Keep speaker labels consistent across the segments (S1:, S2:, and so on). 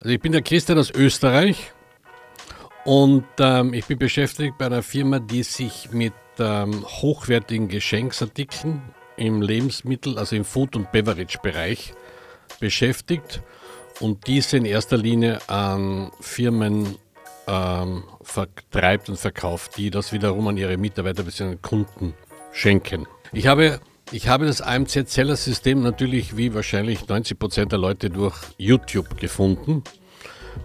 S1: Also ich bin der Christian aus Österreich und ähm, ich bin beschäftigt bei einer Firma, die sich mit ähm, hochwertigen Geschenksartikeln im Lebensmittel, also im Food- und Beverage-Bereich beschäftigt und diese in erster Linie an Firmen ähm, vertreibt und verkauft, die das wiederum an ihre Mitarbeiter bzw. Kunden schenken. Ich habe ich habe das AMZ-Seller-System natürlich wie wahrscheinlich 90 Prozent der Leute durch YouTube gefunden,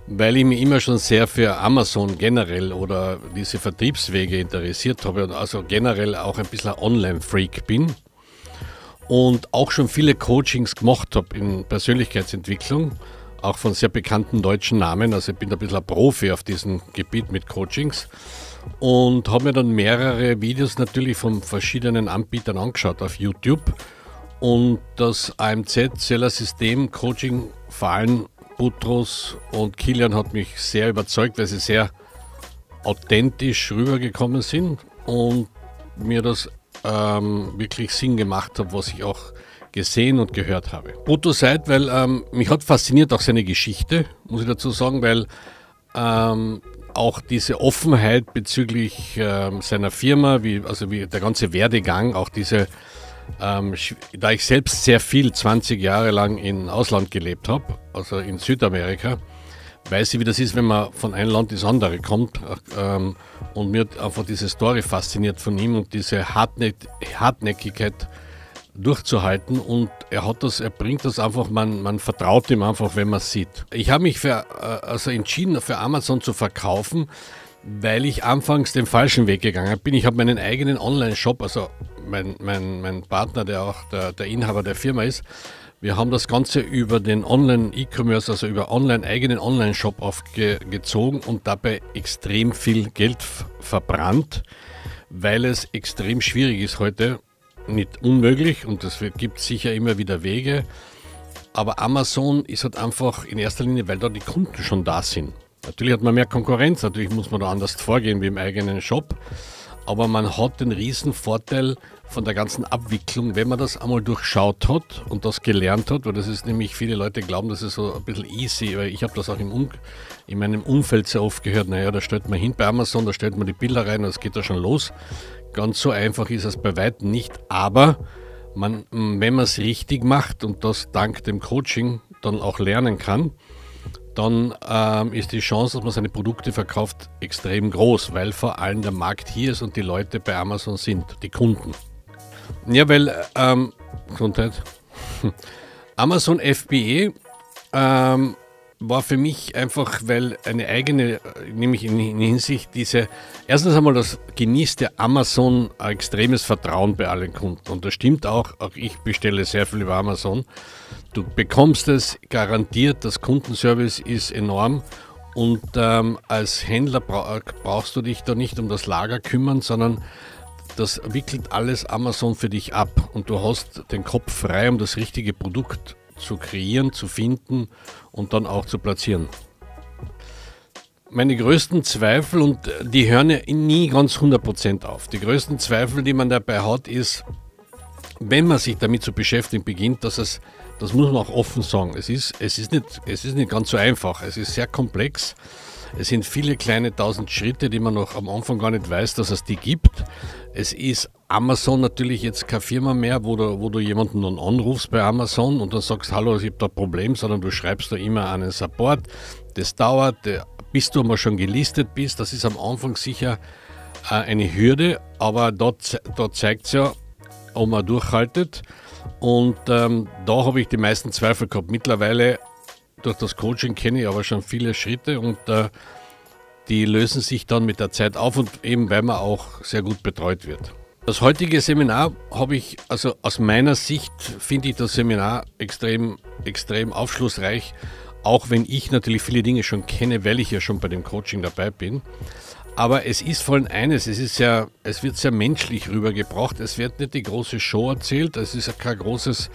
S1: weil ich mich immer schon sehr für Amazon generell oder diese Vertriebswege interessiert habe und also generell auch ein bisschen Online-Freak bin und auch schon viele Coachings gemacht habe in Persönlichkeitsentwicklung, auch von sehr bekannten deutschen Namen. Also ich bin ein bisschen ein Profi auf diesem Gebiet mit Coachings und habe mir dann mehrere Videos natürlich von verschiedenen Anbietern angeschaut auf YouTube. Und das AMZ-Seller-System Coaching, vor allem Butros und Kilian, hat mich sehr überzeugt, weil sie sehr authentisch rübergekommen sind und mir das ähm, wirklich Sinn gemacht hat, was ich auch gesehen und gehört habe. Butto Seid, weil ähm, mich hat fasziniert auch seine Geschichte, muss ich dazu sagen, weil ähm, auch diese Offenheit bezüglich ähm, seiner Firma, wie, also wie der ganze Werdegang, auch diese, ähm, da ich selbst sehr viel, 20 Jahre lang in Ausland gelebt habe, also in Südamerika, weiß ich, wie das ist, wenn man von einem Land ins andere kommt. Ähm, und mir hat einfach diese Story fasziniert von ihm und diese Hartnäck Hartnäckigkeit durchzuhalten und er hat das, er bringt das einfach, man, man vertraut ihm einfach, wenn man es sieht. Ich habe mich für, äh, also entschieden, für Amazon zu verkaufen, weil ich anfangs den falschen Weg gegangen bin. Ich habe meinen eigenen Online-Shop, also mein, mein, mein Partner, der auch der, der Inhaber der Firma ist, wir haben das Ganze über den Online-E-Commerce, also über online eigenen Online-Shop aufgezogen und dabei extrem viel Geld verbrannt, weil es extrem schwierig ist heute nicht unmöglich und es gibt sicher immer wieder Wege. Aber Amazon ist halt einfach in erster Linie, weil da die Kunden schon da sind. Natürlich hat man mehr Konkurrenz, natürlich muss man da anders vorgehen wie im eigenen Shop. Aber man hat den riesen Vorteil von der ganzen Abwicklung, wenn man das einmal durchschaut hat und das gelernt hat, weil das ist nämlich, viele Leute glauben, das ist so ein bisschen easy, weil ich habe das auch im in meinem Umfeld sehr oft gehört, naja, da stellt man hin bei Amazon, da stellt man die Bilder rein und es geht da schon los. Ganz so einfach ist es bei weitem nicht, aber man, wenn man es richtig macht und das dank dem Coaching dann auch lernen kann, dann ähm, ist die Chance, dass man seine Produkte verkauft, extrem groß, weil vor allem der Markt hier ist und die Leute bei Amazon sind, die Kunden. Ja, weil, ähm, Gesundheit. Amazon FBE ähm, war für mich einfach, weil eine eigene, nämlich in, in Hinsicht diese, erstens einmal das genießt der Amazon ein extremes Vertrauen bei allen Kunden. Und das stimmt auch, auch ich bestelle sehr viel über Amazon. Du bekommst es garantiert, das Kundenservice ist enorm und ähm, als Händler brauchst du dich da nicht um das Lager kümmern, sondern das wickelt alles Amazon für dich ab und du hast den Kopf frei, um das richtige Produkt zu kreieren, zu finden und dann auch zu platzieren. Meine größten Zweifel, und die hören ja nie ganz 100% auf, die größten Zweifel, die man dabei hat, ist, wenn man sich damit zu beschäftigen beginnt, dass es, das muss man auch offen sagen, es ist, es ist, nicht, es ist nicht ganz so einfach, es ist sehr komplex. Es sind viele kleine tausend Schritte, die man noch am Anfang gar nicht weiß, dass es die gibt. Es ist Amazon natürlich jetzt keine Firma mehr, wo du, wo du jemanden dann anrufst bei Amazon und dann sagst, hallo, ich habe da ein Problem, sondern du schreibst da immer einen Support. Das dauert, bis du mal schon gelistet bist. Das ist am Anfang sicher äh, eine Hürde, aber dort, dort zeigt es ja, ob man durchhaltet. Und ähm, da habe ich die meisten Zweifel gehabt. Mittlerweile durch das Coaching kenne ich aber schon viele Schritte und äh, die lösen sich dann mit der Zeit auf und eben weil man auch sehr gut betreut wird. Das heutige Seminar habe ich, also aus meiner Sicht finde ich das Seminar extrem, extrem aufschlussreich, auch wenn ich natürlich viele Dinge schon kenne, weil ich ja schon bei dem Coaching dabei bin. Aber es ist vor allem eines, es ist sehr, es wird sehr menschlich rübergebracht. Es wird nicht die große Show erzählt, es ist ja kein großes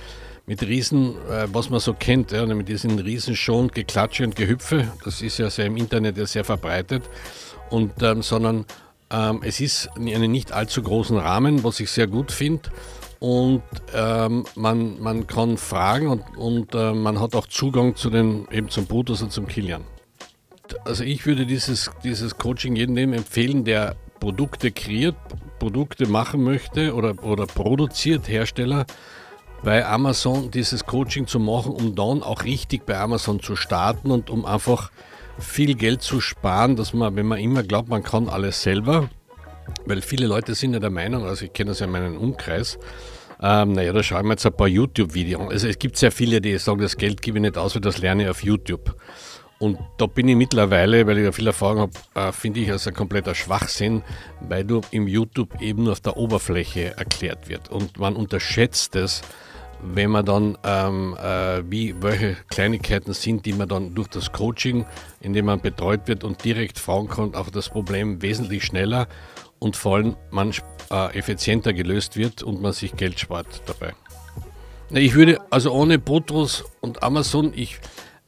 S1: mit Riesen, äh, was man so kennt, ja, mit diesen Riesenshow Geklatsche und Gehüpfe. Das ist ja sehr im Internet ja sehr verbreitet. Und, ähm, sondern ähm, es ist in einem nicht allzu großen Rahmen, was ich sehr gut finde. und ähm, man, man kann fragen und, und äh, man hat auch Zugang zu den, eben zum Brutus und zum Kilian. Also ich würde dieses, dieses Coaching jedem empfehlen, der Produkte kreiert, Produkte machen möchte oder, oder produziert, Hersteller, bei Amazon dieses Coaching zu machen, um dann auch richtig bei Amazon zu starten und um einfach viel Geld zu sparen, dass man, wenn man immer glaubt, man kann alles selber, weil viele Leute sind ja der Meinung, also ich kenne das ja in meinem Umkreis, ähm, naja, da schauen wir jetzt ein paar YouTube-Videos. Also es gibt sehr viele, die sagen, das Geld gebe ich nicht aus, weil das lerne ich auf YouTube. Und da bin ich mittlerweile, weil ich da viel Erfahrung habe, äh, finde ich als ein kompletter Schwachsinn, weil du im YouTube eben nur auf der Oberfläche erklärt wird. Und man unterschätzt es, wenn man dann, ähm, äh, wie, welche Kleinigkeiten sind, die man dann durch das Coaching, in dem man betreut wird und direkt fragen kann, auf das Problem wesentlich schneller und vor allem man äh, effizienter gelöst wird und man sich Geld spart dabei. Ich würde, also ohne Botrus und Amazon, ich,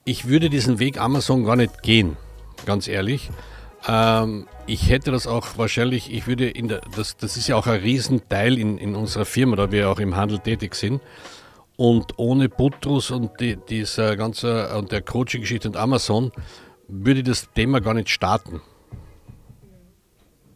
S1: ich würde diesen Weg Amazon gar nicht gehen, ganz ehrlich. Ähm, ich hätte das auch wahrscheinlich, ich würde in der, das, das ist ja auch ein Riesenteil in, in unserer Firma, da wir auch im Handel tätig sind. Und ohne Butrus und die, dieser ganze und der Coaching-Geschichte und Amazon würde das Thema gar nicht starten.